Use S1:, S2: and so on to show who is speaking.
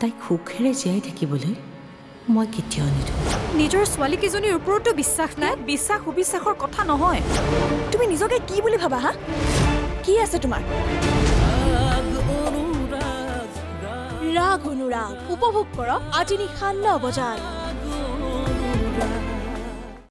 S1: তাইক সুখেৰে জীয়াই থাকিবলৈ মই কেতিয়াও নিদিওঁ।
S2: নিজৰ ছোৱালীকেইজনীৰ ওপৰতো বিশ্বাস নাই
S3: বিশ্বাস সুবিশ্বাসৰ কথা নহয়।
S2: তুমি নিজকে কি বুলি ভাবা হা? কি আছে তোমাৰ? ৰাগ অনুৰাগ। উপভোগ কৰক আজি নিশা ন বজাত